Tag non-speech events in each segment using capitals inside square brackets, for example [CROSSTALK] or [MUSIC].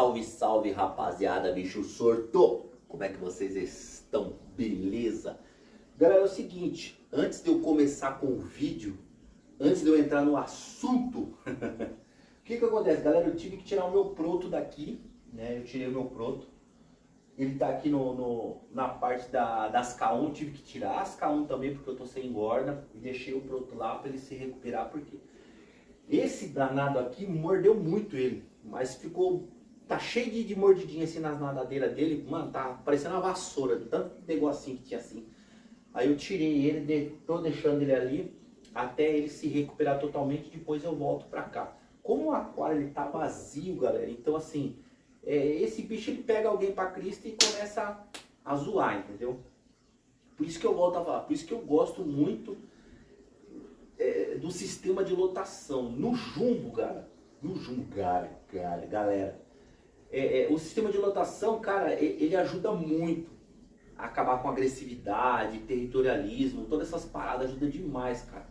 Salve, salve rapaziada, bicho sorto! Como é que vocês estão? Beleza? Galera, é o seguinte, antes de eu começar com o vídeo, antes de eu entrar no assunto, [LAUGHS] o que que acontece? Galera, eu tive que tirar o meu proto daqui, né? Eu tirei o meu proto. Ele tá aqui no, no na parte da, das K1, tive que tirar as K1 também, porque eu tô sem engorda. E deixei o proto lá para ele se recuperar, porque esse danado aqui mordeu muito ele. Mas ficou tá cheio de, de mordidinha assim nas nadadeiras dele, mano, tá parecendo uma vassoura, tanto negocinho que tinha assim. Aí eu tirei ele, de, tô deixando ele ali, até ele se recuperar totalmente, depois eu volto pra cá. Como o aquário ele tá vazio, galera, então assim, é, esse bicho ele pega alguém pra Cristo e começa a, a zoar, entendeu? Por isso que eu volto a falar, por isso que eu gosto muito é, do sistema de lotação. No jumbo, cara, no jumbo, cara galera, é, é, o sistema de lotação, cara, ele ajuda muito a acabar com agressividade, territorialismo, todas essas paradas ajuda demais, cara.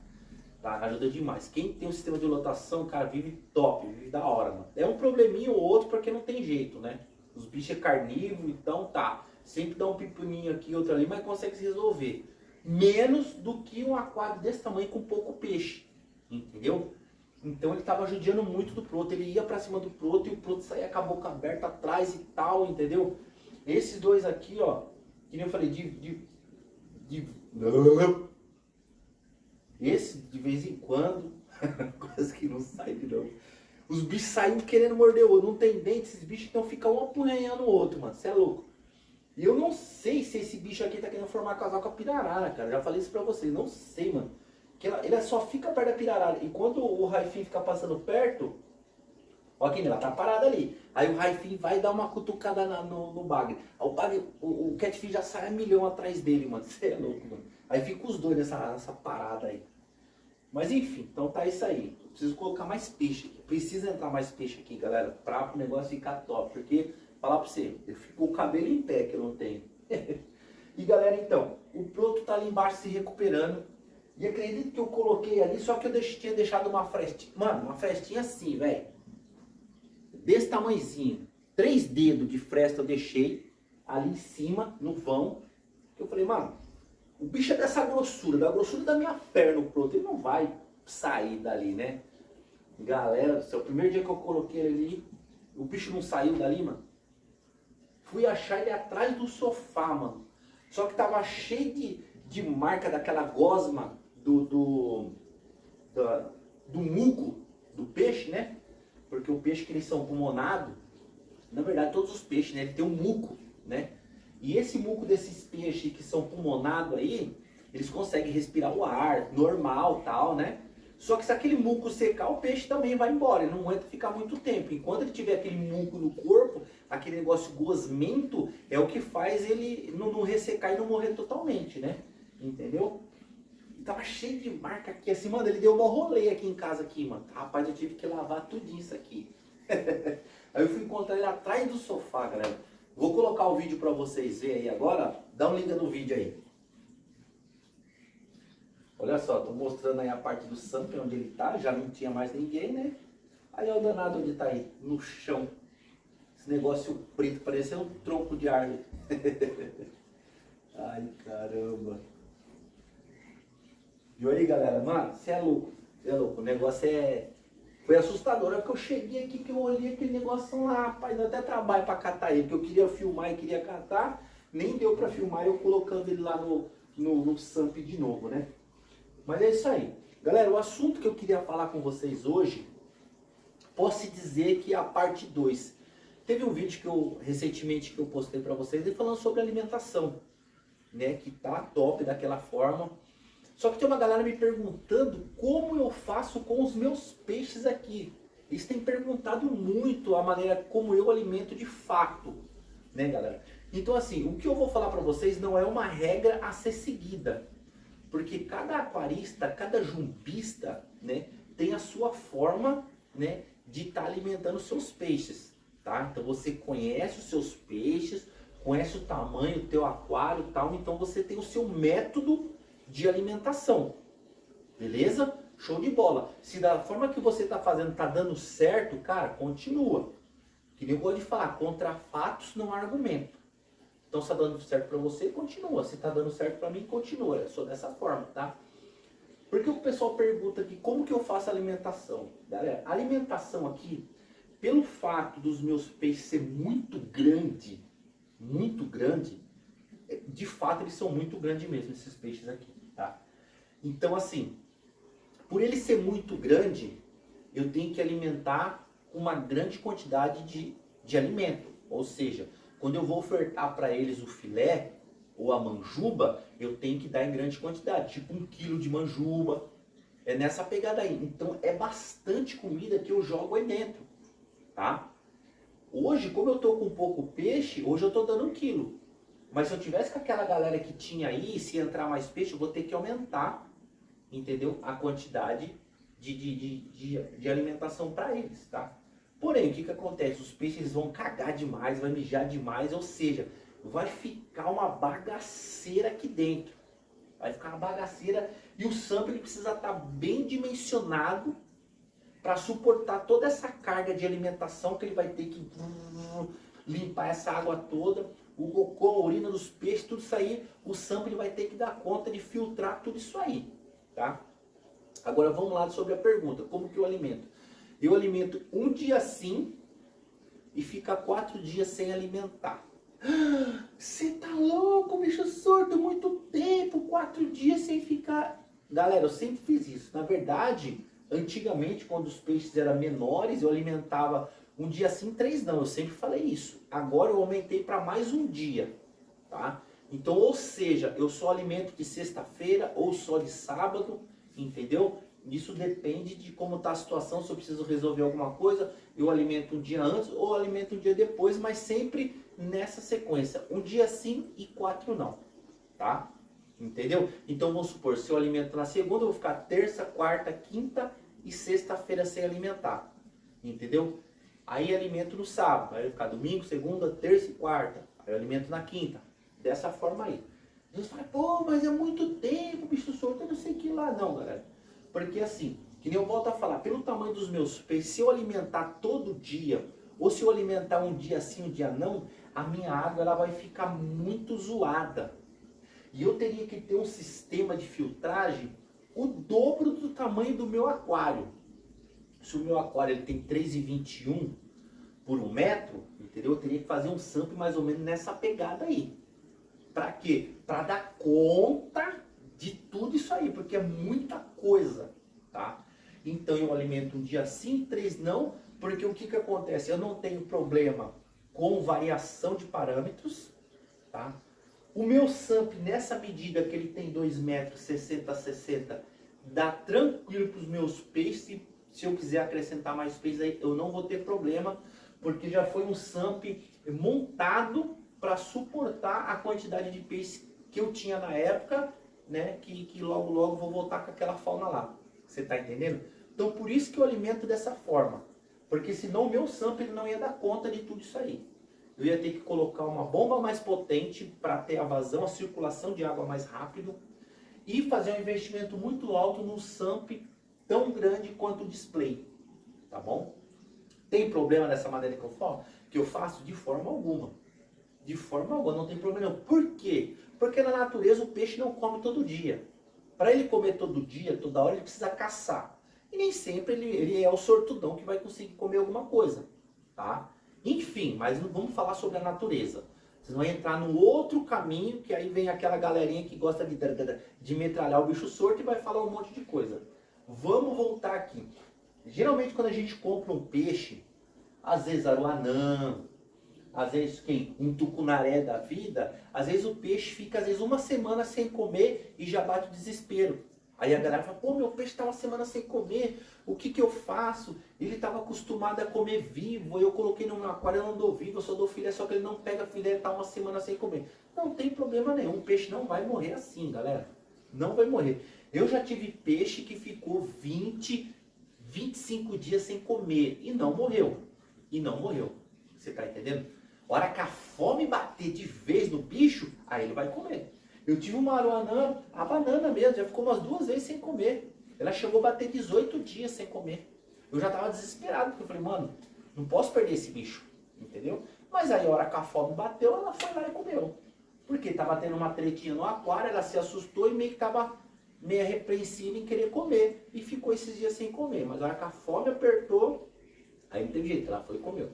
Tá? Ajuda demais. Quem tem um sistema de lotação, cara, vive top, vive da hora, mano. É um probleminho ou outro porque não tem jeito, né? Os bichos é carnívoro, então tá. Sempre dá um pipininho aqui, outro ali, mas consegue se resolver. Menos do que um aquário desse tamanho com pouco peixe. Entendeu? Então ele estava judiando muito do Proto. Ele ia para cima do Proto e o Proto saía com a boca aberta atrás e tal, entendeu? Esses dois aqui, ó, que nem eu falei, de, de, de... Esse, de vez em quando, [LAUGHS] coisa que não sai de novo. Os bichos saem querendo morder o outro. Não tem dente, esses bichos então ficam um apunhanhando o outro, mano. Você é louco. E eu não sei se esse bicho aqui tá querendo formar casal com a pirarara, cara. Já falei isso pra vocês. Não sei, mano. Que ela, ele só fica perto da pirarara. E quando o Raifim fica passando perto, ó aqui, ela tá parada ali. Aí o Raifim vai dar uma cutucada na, no, no bagre. O, bagre, o, o Catfish já sai a milhão atrás dele, mano. [LAUGHS] Você é louco, mano. Aí fica os dois nessa, nessa parada aí. Mas enfim, então tá isso aí. Preciso colocar mais peixe aqui. Precisa entrar mais peixe aqui, galera, pra o negócio ficar top. Porque, falar pra você, eu fico o cabelo em pé que eu não tenho. [LAUGHS] e galera, então, o Proto tá ali embaixo se recuperando. E acredito que eu coloquei ali, só que eu tinha deixado uma frestinha. Mano, uma frestinha assim, velho. Desse tamanhozinho. Três dedos de fresta eu deixei ali em cima, no vão. Eu falei, mano, o bicho é dessa grossura, da grossura da minha perna pronto. Ele não vai sair dali, né? Galera céu, o primeiro dia que eu coloquei ele ali, o bicho não saiu dali, mano. Fui achar ele atrás do sofá, mano. Só que tava cheio de, de marca daquela gosma do, do, do, muco do peixe, né? Porque o peixe que eles são pulmonados, na verdade todos os peixes, né? Ele tem um muco, né? E esse muco desses peixes que são pulmonados aí, eles conseguem respirar o ar normal, tal, né? Só que se aquele muco secar, o peixe também vai embora, ele não aguenta ficar muito tempo. Enquanto ele tiver aquele muco no corpo, aquele negócio gosmento, é o que faz ele não, não ressecar e não morrer totalmente, né? Entendeu? Tava cheio de marca aqui, assim, mano, ele deu uma rolê aqui em casa aqui, mano. Rapaz, eu tive que lavar tudinho isso aqui. [LAUGHS] aí eu fui encontrar ele atrás do sofá, galera. Vou colocar o vídeo pra vocês verem aí agora. Dá um liga no vídeo aí. Olha só, tô mostrando aí a parte do Samp, onde ele tá. Já não tinha mais ninguém, né? Aí olha o danado onde tá aí, no chão. Esse negócio preto, parecendo um tronco de árvore. [LAUGHS] Ai, caramba. Viu aí, galera? Mano, você é louco. Você é louco. O negócio é. Foi assustador. É porque eu cheguei aqui que eu olhei aquele negócio lá, rapaz, até trabalho pra catar ele, porque eu queria filmar e queria catar, nem deu pra filmar eu colocando ele lá no, no, no Samp de novo, né? Mas é isso aí. Galera, o assunto que eu queria falar com vocês hoje, posso dizer que é a parte 2. Teve um vídeo que eu, recentemente, que eu postei pra vocês, falando sobre alimentação, né? Que tá top daquela forma. Só que tem uma galera me perguntando como eu faço com os meus peixes aqui. Eles têm perguntado muito a maneira como eu alimento de fato, né, galera? Então, assim, o que eu vou falar para vocês não é uma regra a ser seguida, porque cada aquarista, cada jumbista, né, tem a sua forma, né, de estar tá alimentando seus peixes, tá? Então você conhece os seus peixes, conhece o tamanho do teu aquário, tal, então você tem o seu método de alimentação. Beleza? Show de bola. Se da forma que você está fazendo está dando certo, cara, continua. Que nem eu gosto de falar, contra fatos não há argumento. Então, se tá dando certo para você, continua. Se tá dando certo para mim, continua. Eu sou dessa forma, tá? Porque o pessoal pergunta aqui, como que eu faço alimentação? Galera, alimentação aqui, pelo fato dos meus peixes ser muito grande, muito grande, de fato eles são muito grandes mesmo, esses peixes aqui, tá? Então, assim, por ele ser muito grande, eu tenho que alimentar uma grande quantidade de, de alimento. Ou seja, quando eu vou ofertar para eles o filé ou a manjuba, eu tenho que dar em grande quantidade, tipo um quilo de manjuba. É nessa pegada aí. Então é bastante comida que eu jogo aí dentro, tá? Hoje, como eu tô com pouco peixe, hoje eu tô dando um quilo. Mas se eu tivesse com aquela galera que tinha aí, se entrar mais peixe, eu vou ter que aumentar, entendeu? A quantidade de, de, de, de, de alimentação para eles, tá? Porém, o que, que acontece? Os peixes vão cagar demais, vai mijar demais, ou seja, vai ficar uma bagaceira aqui dentro. Vai ficar uma bagaceira e o sampo ele precisa estar tá bem dimensionado para suportar toda essa carga de alimentação que ele vai ter que limpar essa água toda, o cocô, a urina dos peixes, tudo isso aí, o ele vai ter que dar conta de filtrar tudo isso aí, tá? Agora vamos lá sobre a pergunta, como que eu alimento? Eu alimento um dia sim e fica quatro dias sem alimentar. Você tá louco, bicho sordo, muito tempo, quatro dias sem ficar. Galera, eu sempre fiz isso. Na verdade, antigamente, quando os peixes eram menores, eu alimentava um dia sim, três não. Eu sempre falei isso. Agora eu aumentei para mais um dia, tá? Então, ou seja, eu só alimento de sexta-feira ou só de sábado, entendeu? Isso depende de como está a situação, se eu preciso resolver alguma coisa, eu alimento um dia antes ou alimento um dia depois, mas sempre nessa sequência. Um dia sim e quatro não. Tá? Entendeu? Então vamos supor, se eu alimento na segunda, eu vou ficar terça, quarta, quinta e sexta-feira sem alimentar. Entendeu? Aí alimento no sábado, aí ficar domingo, segunda, terça e quarta. Aí alimento na quinta. Dessa forma aí. Deus fala, pô, mas é muito tempo, bicho solto, eu não sei que lá. Não, galera. Porque assim, que nem eu volto a falar, pelo tamanho dos meus peixes, se eu alimentar todo dia, ou se eu alimentar um dia sim, um dia não, a minha água ela vai ficar muito zoada. E eu teria que ter um sistema de filtragem o dobro do tamanho do meu aquário. Se o meu aquário ele tem 3,21 por um metro, entendeu? Eu teria que fazer um sample mais ou menos nessa pegada aí. Para quê? Para dar conta de tudo isso aí, porque é muita coisa, tá? Então eu alimento um dia sim, três não, porque o que que acontece? Eu não tenho problema com variação de parâmetros, tá? O meu SAMP, nessa medida que ele tem 2 metros, 60 a 60, dá tranquilo para os meus peixes. Se eu quiser acrescentar mais peixes aí, eu não vou ter problema, porque já foi um SAMP montado para suportar a quantidade de peixes que eu tinha na época né, que, que logo logo vou voltar com aquela fauna lá. Você está entendendo? Então por isso que eu alimento dessa forma. Porque senão o meu sample não ia dar conta de tudo isso aí. Eu ia ter que colocar uma bomba mais potente para ter a vazão, a circulação de água mais rápido e fazer um investimento muito alto no samp tão grande quanto o display. Tá bom? Tem problema dessa maneira que eu falo? Que eu faço de forma alguma. De forma alguma, não tem problema. Por quê? Porque na natureza o peixe não come todo dia. Para ele comer todo dia, toda hora, ele precisa caçar. E nem sempre ele, ele é o sortudão que vai conseguir comer alguma coisa. Tá? Enfim, mas não vamos falar sobre a natureza. Vocês vão entrar no outro caminho, que aí vem aquela galerinha que gosta de, de, de metralhar o bicho sorto e vai falar um monte de coisa. Vamos voltar aqui. Geralmente quando a gente compra um peixe, às vezes aruanã, às vezes quem um tucunaré da vida, às vezes o peixe fica às vezes uma semana sem comer e já bate o desespero. Aí a galera fala, pô, meu peixe está uma semana sem comer, o que, que eu faço? Ele estava acostumado a comer vivo, eu coloquei no meu aquário, eu não dou vivo, eu só dou filé, só que ele não pega filé, está uma semana sem comer. Não tem problema nenhum, o peixe não vai morrer assim, galera. Não vai morrer. Eu já tive peixe que ficou 20, 25 dias sem comer e não morreu. E não morreu. Você está entendendo? hora que a fome bater de vez no bicho, aí ele vai comer. Eu tive uma aruanã, a banana mesmo, já ficou umas duas vezes sem comer. Ela chegou a bater 18 dias sem comer. Eu já estava desesperado, porque eu falei, mano, não posso perder esse bicho. entendeu? Mas aí a hora que a fome bateu, ela foi lá e comeu. Porque tava tendo uma tretinha no aquário, ela se assustou e meio que tava meio repreensiva em querer comer. E ficou esses dias sem comer. Mas a hora que a fome apertou, aí não teve jeito, ela foi e comeu.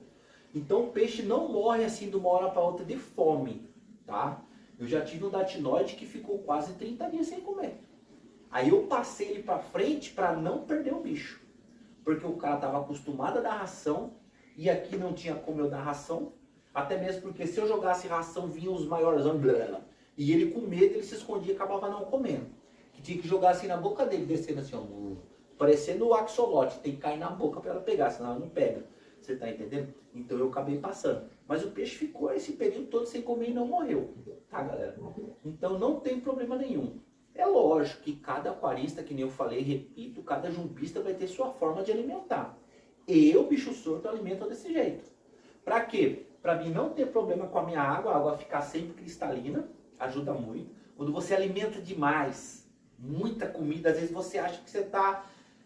Então o peixe não morre assim de uma hora para outra de fome, tá? Eu já tive um datinoide que ficou quase 30 dias sem comer. Aí eu passei ele para frente para não perder o bicho. Porque o cara estava acostumado a dar ração e aqui não tinha como eu dar ração. Até mesmo porque se eu jogasse ração, vinham os maiores e ele com medo, ele se escondia e acabava não comendo. Que tinha que jogar assim na boca dele, descendo assim, ó, parecendo o axolote, tem que cair na boca para ela pegar, senão ela não pega. Você está entendendo? Então eu acabei passando. Mas o peixe ficou esse período todo sem comer e não morreu. Tá, galera? Então não tem problema nenhum. É lógico que cada aquarista, que nem eu falei, repito, cada jumbista vai ter sua forma de alimentar. Eu, bicho sorto, alimento desse jeito. Para quê? Para mim não ter problema com a minha água, a água ficar sempre cristalina, ajuda muito. Quando você alimenta demais, muita comida, às vezes você acha que você está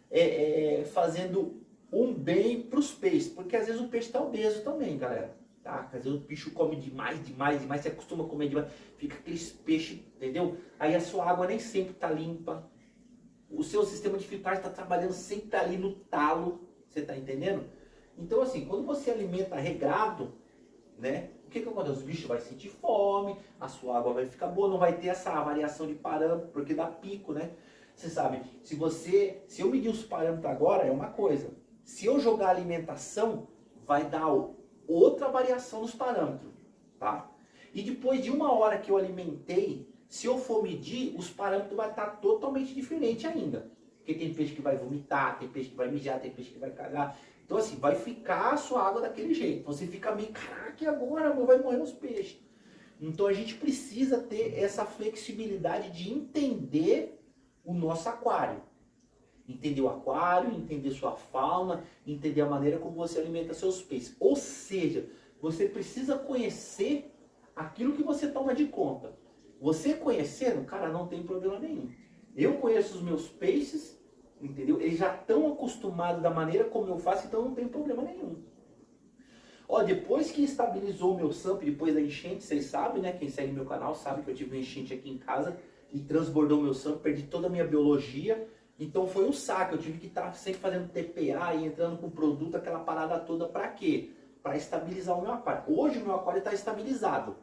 é, é, fazendo um bem para os peixes, porque às vezes o peixe está obeso também, galera. Tá? Às vezes o bicho come demais, demais, demais, você acostuma a comer demais, fica aqueles peixes, entendeu? Aí a sua água nem sempre está limpa, o seu sistema de filtragem está trabalhando sempre tá ali no talo, você está entendendo? Então assim, quando você alimenta regrado, né? O que, que acontece? Os bichos vão sentir fome, a sua água vai ficar boa, não vai ter essa variação de parâmetro, porque dá pico, né? Você sabe, se você, se eu medir os parâmetros agora, é uma coisa. Se eu jogar alimentação, vai dar outra variação nos parâmetros, tá? E depois de uma hora que eu alimentei, se eu for medir, os parâmetros vai estar totalmente diferente ainda. Porque tem peixe que vai vomitar, tem peixe que vai mijar, tem peixe que vai cagar. Então assim, vai ficar a sua água daquele jeito. Então você fica meio, caraca, e agora vai morrer os peixes. Então a gente precisa ter essa flexibilidade de entender o nosso aquário entender o aquário, entender sua fauna, entender a maneira como você alimenta seus peixes. Ou seja, você precisa conhecer aquilo que você toma de conta. Você conhecendo, cara, não tem problema nenhum. Eu conheço os meus peixes, entendeu? Eles já estão acostumados da maneira como eu faço, então não tem problema nenhum. Ó, depois que estabilizou o meu SAMP, depois da enchente, vocês sabem, né? Quem segue meu canal sabe que eu tive uma enchente aqui em casa e transbordou meu SAMP, perdi toda a minha biologia então foi um saco, eu tive que estar sempre fazendo TPA e entrando com produto, aquela parada toda, para quê? Para estabilizar o meu aquário. Hoje o meu aquário está estabilizado.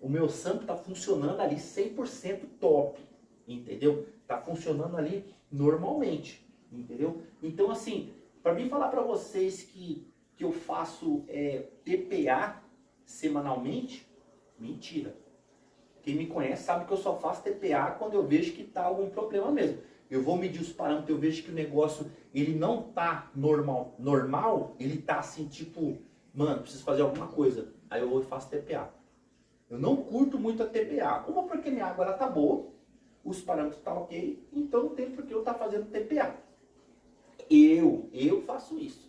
O meu SAMP está funcionando ali 100% top, entendeu? Está funcionando ali normalmente, entendeu? Então assim, para mim falar para vocês que, que eu faço é, TPA semanalmente, mentira. Quem me conhece sabe que eu só faço TPA quando eu vejo que está algum problema mesmo eu vou medir os parâmetros, eu vejo que o negócio ele não tá normal, normal, ele tá assim, tipo, mano, preciso fazer alguma coisa. Aí eu vou e faço TPA. Eu não curto muito a TPA. Uma porque minha água ela tá boa, os parâmetros tá ok, então não tem por que eu estar tá fazendo TPA. Eu, eu faço isso.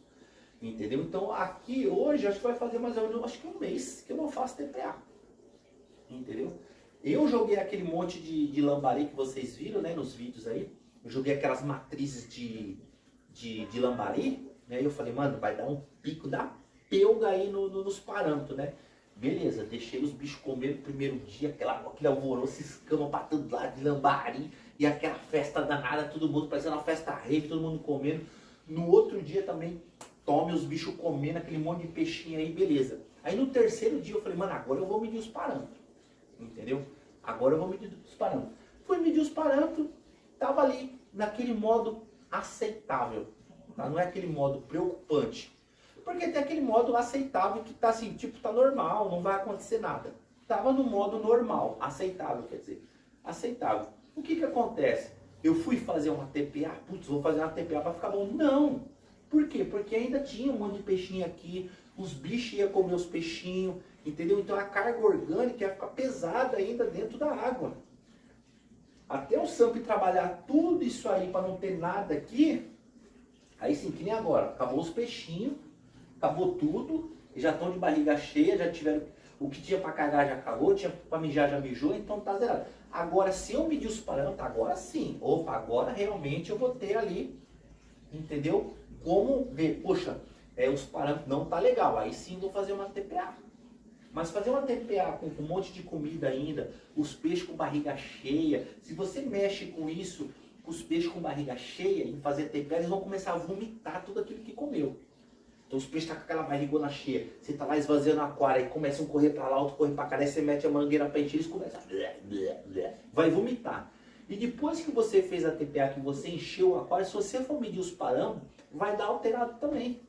Entendeu? Então aqui hoje acho que vai fazer mais ou menos acho que um mês que eu não faço TPA. Entendeu? Eu joguei aquele monte de, de lambari que vocês viram né, nos vídeos aí. Eu joguei aquelas matrizes de, de, de lambari, né? Eu falei, mano, vai dar um pico da pelga aí no, no, nos parâmetros, né? Beleza, deixei os bichos comer no primeiro dia, aquela, aquele alvoroço, escama pra todo lado de lambari, e aquela festa danada, todo mundo parecendo uma festa rave, todo mundo comendo. No outro dia também, tome os bichos comendo aquele monte de peixinho aí, beleza. Aí no terceiro dia eu falei, mano, agora eu vou medir os parâmetros. Entendeu? Agora eu vou medir os parâmetros. Fui medir os parâmetros, tava ali, naquele modo aceitável. Tá? Não é aquele modo preocupante. Porque tem aquele modo aceitável que tá assim, tipo, tá normal, não vai acontecer nada. Tava no modo normal, aceitável, quer dizer, aceitável. O que que acontece? Eu fui fazer uma TPA, putz, vou fazer uma TPA para ficar bom. Não. Por quê? Porque ainda tinha um monte de peixinho aqui, os bichos iam comer os peixinhos, entendeu? Então a carga orgânica ia ficar pesada ainda dentro da água. Até o SAMP trabalhar tudo isso aí para não ter nada aqui, aí sim, que nem agora, acabou os peixinhos, acabou tudo, já estão de barriga cheia, já tiveram o que tinha para cagar já cagou, tinha para mijar já mijou, então tá zerado. Agora, se eu medir os parâmetros, agora sim, opa, agora realmente eu vou ter ali, entendeu? Como ver, poxa, é, os parâmetros não tá legal. Aí sim vou fazer uma TPA. Mas fazer uma TPA com, um monte de comida ainda, os peixes com barriga cheia, se você mexe com isso, os peixes com barriga cheia, em fazer TPA, eles vão começar a vomitar tudo aquilo que comeu. Então os peixes estão tá com aquela barrigona cheia. Você tá lá esvaziando o aquário, aí começam a correr para lá, outro correr para cá, aí você mete a mangueira para encher, eles começam a... Vai vomitar. E depois que você fez a TPA, que você encheu o aquário, se você for medir os parâmetros, vai dar alterado também.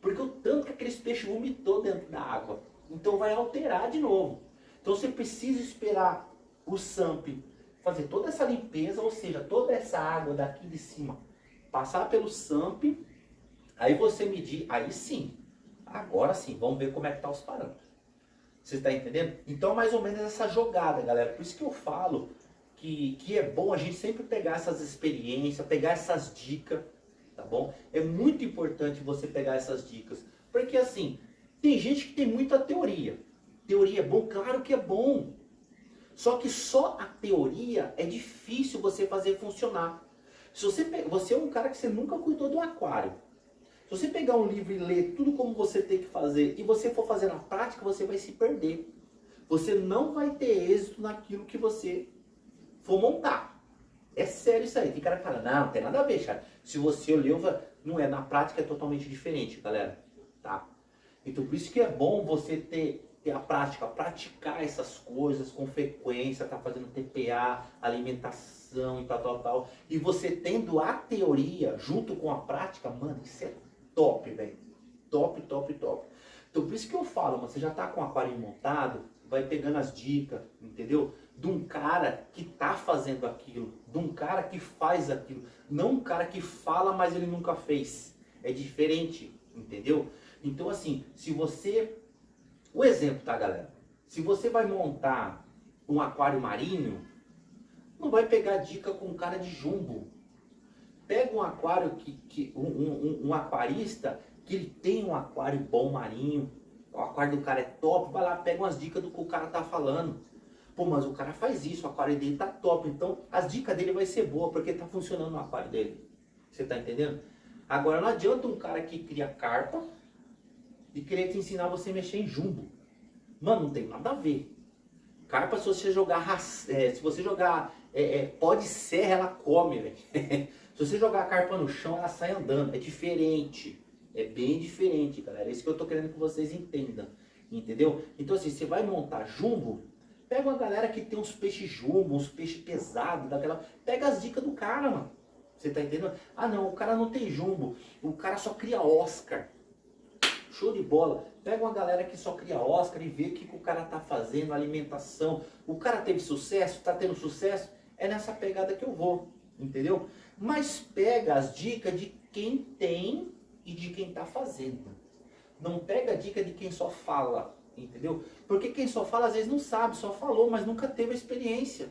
Porque o tanto que aqueles peixes vomitou dentro da água. Então vai alterar de novo. Então você precisa esperar o SAMP fazer toda essa limpeza, ou seja, toda essa água daqui de cima passar pelo SAMP, aí você medir, aí sim. Agora sim, vamos ver como é que tá os parâmetros. Você está entendendo? Então, mais ou menos essa jogada, galera. Por isso que eu falo que, que é bom a gente sempre pegar essas experiências, pegar essas dicas, tá bom? É muito importante você pegar essas dicas. Porque assim, tem gente que tem muita teoria. Teoria é bom? Claro que é bom. Só que só a teoria é difícil você fazer funcionar. Se você, você é um cara que você nunca cuidou do aquário. Se você pegar um livro e ler tudo como você tem que fazer e você for fazer na prática, você vai se perder. Você não vai ter êxito naquilo que você for montar. É sério isso aí. Tem cara que fala, não, não tem nada a ver, cara. Se você olhou, não é. Na prática é totalmente diferente, galera. Tá? Então por isso que é bom você ter, ter a prática, praticar essas coisas com frequência, tá fazendo TPA, alimentação e tal, tal, tal. E você tendo a teoria junto com a prática, mano, isso é top, velho. Top, top, top. Então por isso que eu falo, mano, você já tá com o aquário montado, vai pegando as dicas, entendeu? De um cara que tá fazendo aquilo, de um cara que faz aquilo, não um cara que fala, mas ele nunca fez. É diferente, entendeu? Então, assim, se você. O exemplo, tá, galera? Se você vai montar um aquário marinho, não vai pegar dica com cara de jumbo. Pega um aquário que. que um, um, um aquarista que ele tem um aquário bom marinho. O aquário do cara é top, vai lá, pega umas dicas do que o cara tá falando. Pô, mas o cara faz isso, o aquário dele tá top. Então, as dicas dele vai ser boa, porque tá funcionando no aquário dele. Você tá entendendo? Agora, não adianta um cara que cria carpa, e querer te ensinar você a mexer em jumbo. Mano, não tem nada a ver. Carpa, se você jogar, é, se você jogar é, é, pó de serra, ela come, velho. [LAUGHS] se você jogar a carpa no chão, ela sai andando. É diferente. É bem diferente, galera. É isso que eu tô querendo que vocês entendam. Entendeu? Então, assim, você vai montar jumbo, pega uma galera que tem uns peixes jumbo, uns peixes pesados, daquela. Pega as dicas do cara, mano. Você tá entendendo? Ah, não, o cara não tem jumbo. O cara só cria Oscar. Show de bola. Pega uma galera que só cria Oscar e vê o que, que o cara tá fazendo, alimentação. O cara teve sucesso, tá tendo sucesso. É nessa pegada que eu vou, entendeu? Mas pega as dicas de quem tem e de quem tá fazendo. Não pega a dica de quem só fala, entendeu? Porque quem só fala às vezes não sabe, só falou, mas nunca teve a experiência.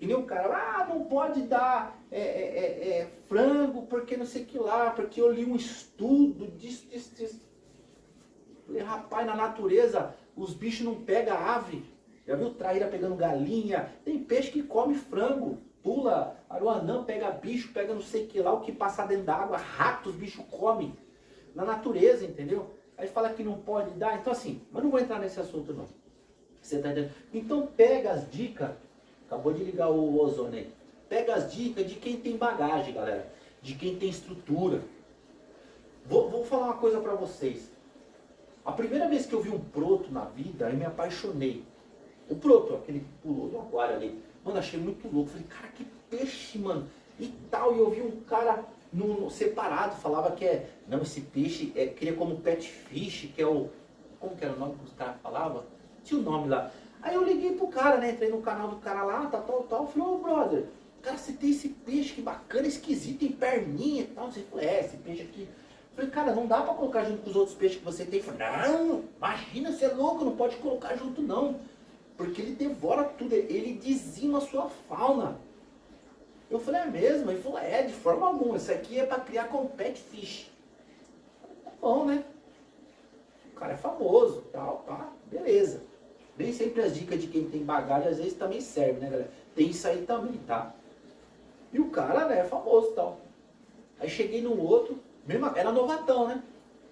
E nem o cara, ah, não pode dar é, é, é, é frango porque não sei que lá, porque eu li um estudo disso, disso, disso. Falei, rapaz, na natureza os bichos não pegam ave. Já viu traíra pegando galinha? Tem peixe que come frango. Pula, aruanã, pega bicho, pega não sei que lá, o que passar dentro da água, rato, os bichos comem. Na natureza, entendeu? Aí fala que não pode dar. Então assim, mas não vou entrar nesse assunto não. Você tá entendendo? Então pega as dicas. Acabou de ligar o ozônio aí. Pega as dicas de quem tem bagagem, galera. De quem tem estrutura. Vou, vou falar uma coisa para vocês. A primeira vez que eu vi um proto na vida, eu me apaixonei. O proto, aquele que pulou do aquário ali. Mano, achei muito louco. Falei, cara, que peixe, mano. E tal. E eu vi um cara no, no separado, falava que é. Não, esse peixe é, queria como pet fish, que é o. Como que era o nome que os caras falavam? Tinha o um nome lá. Aí eu liguei pro cara, né? Entrei no canal do cara lá, tal, tal, tal. Falei, ô brother, cara, você tem esse peixe que bacana, esquisito, tem perninha e tal. Você falou, é, esse peixe aqui Falei, cara, não dá para colocar junto com os outros peixes que você tem. Falei, não, imagina, você é louco, não pode colocar junto não. Porque ele devora tudo, ele dizima a sua fauna. Eu falei, é mesmo? Ele falou, é, de forma alguma, isso aqui é para criar com pet fish. Tá bom, né? O cara é famoso, tal, pá, beleza. Nem sempre as dicas de quem tem bagagem às vezes também servem, né, galera? Tem isso aí também, tá? E o cara, né, é famoso tal. Aí cheguei no outro, mesma, era novatão, né?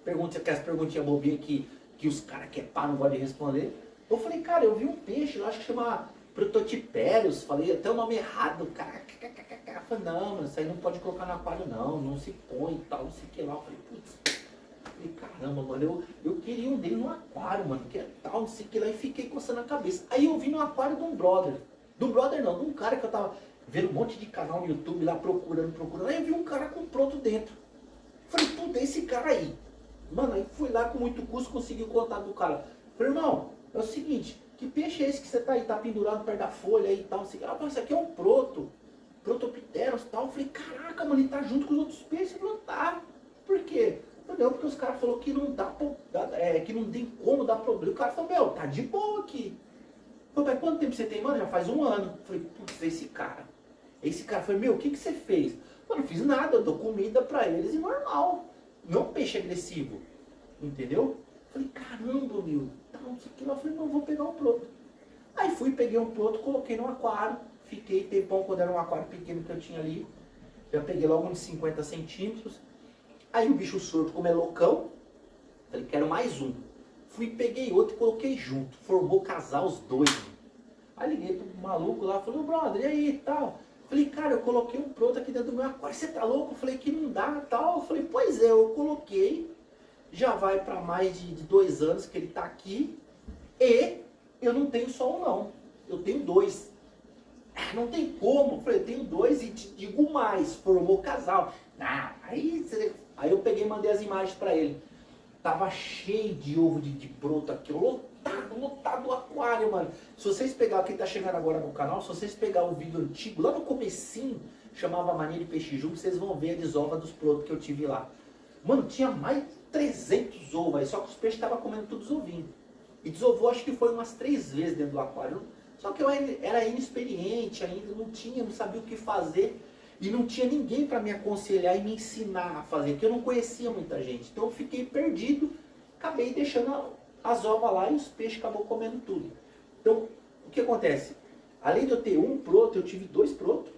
perguntas, aquelas perguntinhas bobinhas que, que os caras que é pá não de responder. Eu falei, cara, eu vi um peixe, eu acho que chama prototipérios, falei até o nome errado, cara. Falei, não, mas isso aí não pode colocar no aquário não, não se põe tal, não sei o que lá. Eu falei, putz, falei, caramba, mano, eu, eu queria um dele no aquário, mano, que é tal, não sei o que lá, e fiquei coçando a cabeça. Aí eu vi no aquário de um brother. Do brother não, de um cara que eu tava vendo um monte de canal no YouTube lá procurando, procurando. Aí eu vi um cara com pronto dentro. Falei, puta, esse cara aí. Mano, aí fui lá com muito custo, consegui o contato do cara. Falei, irmão, é o seguinte, que peixe é esse que você tá aí, tá pendurado perto da folha aí e tal? Assim, ah, isso aqui é um proto, protopteros e tal. Eu falei, caraca, mano, ele tá junto com os outros peixes. Falou, tá. Por quê? Eu falei, não, porque os caras falaram que não dá, é, que não tem como dar problema. O cara falou, meu, tá de boa aqui. Eu falei, quanto tempo você tem, mano? Já faz um ano. Eu falei, putz, esse cara. Esse cara foi, meu, o que, que você fez? Eu não fiz nada, eu dou comida pra eles e normal. Não peixe agressivo. Entendeu? Falei, caramba, meu, sei o que lá. Falei, não, vou pegar um proto. Aí fui, peguei um proto, coloquei no aquário. Fiquei tempão quando era um aquário pequeno que eu tinha ali. Já peguei logo uns 50 centímetros. Aí o bicho sorto, como é loucão, falei, quero mais um. Fui, peguei outro e coloquei junto. Formou casal os dois. Aí liguei pro maluco lá, falei, brother, e aí e tal? Falei, cara, eu coloquei um proto aqui dentro do meu aquário, você tá louco? Eu falei que não dá tal. Eu falei, pois é, eu coloquei já vai para mais de, de, dois anos que ele está aqui e eu não tenho só um não, eu tenho dois. Ah, não tem como, eu falei, eu tenho dois e te digo mais, formou casal. Ah, aí, aí eu peguei e mandei as imagens para ele. Tava cheio de ovo de, de broto aqui, lotado, lotado o aquário, mano. Se vocês pegar, quem tá chegando agora no canal, se vocês pegar o vídeo antigo, lá no comecinho, chamava Mania de Peixe Junto, vocês vão ver a desova dos brotos que eu tive lá. Mano, tinha mais 300 ovos aí, só que os peixes estavam comendo todos os ovinhos. E desovou acho que foi umas três vezes dentro do aquário. Só que eu era inexperiente ainda, não tinha, não sabia o que fazer. E não tinha ninguém para me aconselhar e me ensinar a fazer, porque eu não conhecia muita gente. Então eu fiquei perdido, acabei deixando as ovas lá e os peixes acabou comendo tudo. Então, o que acontece? Além de eu ter um proto, eu tive dois protos.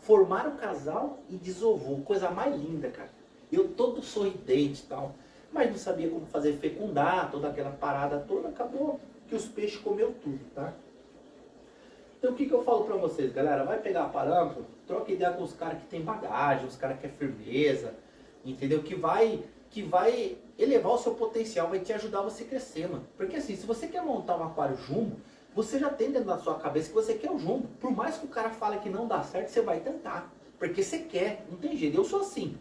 Formaram o casal e desovou. Coisa mais linda, cara. Eu todo sorridente e tal. Mas não sabia como fazer fecundar, toda aquela parada toda. Acabou que os peixes comeu tudo, tá? Então o que, que eu falo pra vocês, galera? Vai pegar parâmetro, troca ideia com os caras que tem bagagem, os caras que é firmeza, entendeu? Que vai, que vai elevar o seu potencial, vai te ajudar você crescer, mano. Porque assim, se você quer montar um aquário jumbo, você já tem dentro da sua cabeça que você quer o jumbo. Por mais que o cara fale que não dá certo, você vai tentar. Porque você quer, não tem jeito. Eu sou assim.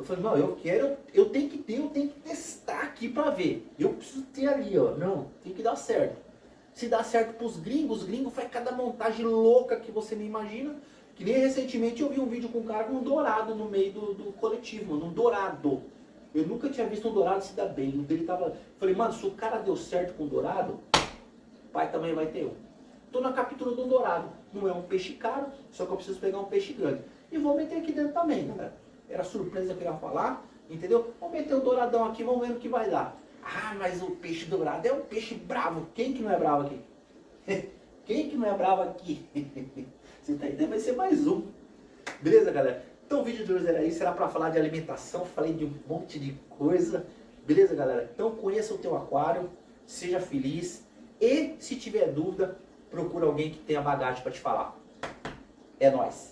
Eu falei, não, eu quero, eu tenho que ter, eu tenho que testar aqui para ver. Eu preciso ter ali, ó. Não, tem que dar certo. Se dá certo pros gringos, os gringos faz cada montagem louca que você me imagina. Que nem recentemente eu vi um vídeo com um cara com um dourado no meio do, do coletivo, mano, um dourado. Eu nunca tinha visto um dourado se dar bem. O dele tava. Falei, mano, se o cara deu certo com o dourado, pai também vai ter um. Tô na captura do dourado. Não é um peixe caro, só que eu preciso pegar um peixe grande. E vou meter aqui dentro também, galera era surpresa que eu ia falar, entendeu? Vamos meter o douradão aqui, vamos ver o que vai dar. Ah, mas o peixe dourado é um peixe bravo. Quem que não é bravo aqui? [LAUGHS] Quem que não é bravo aqui? [LAUGHS] Você tá entendendo? Vai ser mais um. Beleza, galera? Então o vídeo de hoje era isso, era para falar de alimentação, falei de um monte de coisa. Beleza, galera? Então conheça o teu aquário, seja feliz e se tiver dúvida, procura alguém que tenha bagagem para te falar. É nóis!